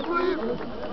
注意